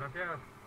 Gracias.